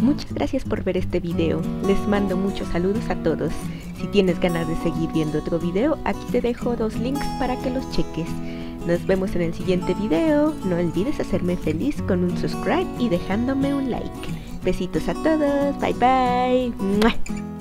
Muchas gracias por ver este video, les mando muchos saludos a todos. Si tienes ganas de seguir viendo otro video, aquí te dejo dos links para que los cheques. Nos vemos en el siguiente video, no olvides hacerme feliz con un subscribe y dejándome un like. Besitos a todos, bye bye.